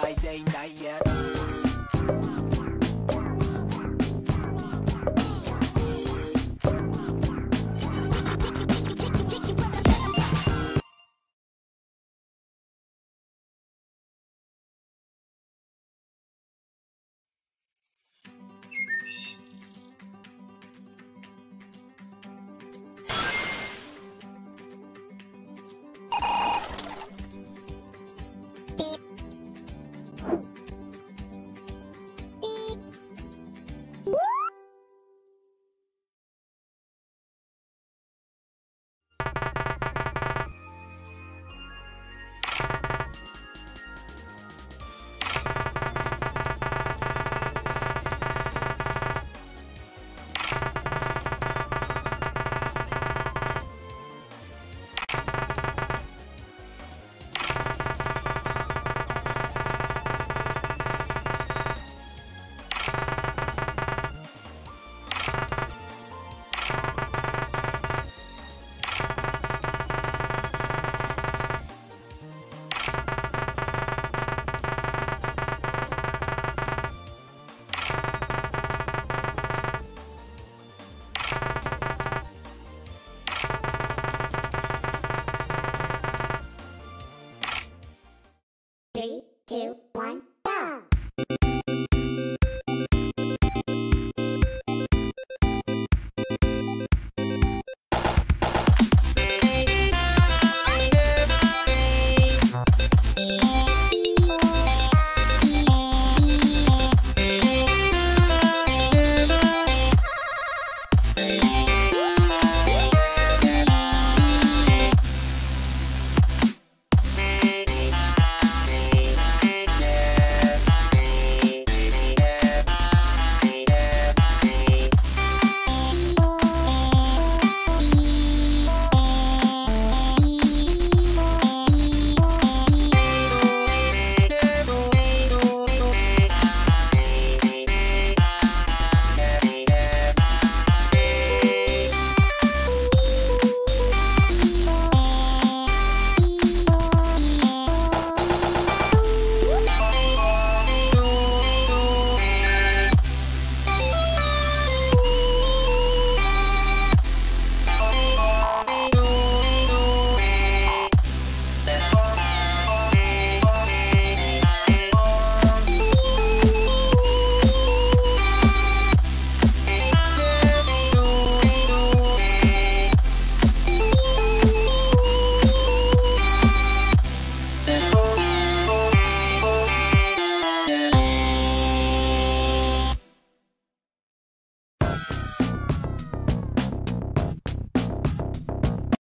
Friday night. two, one.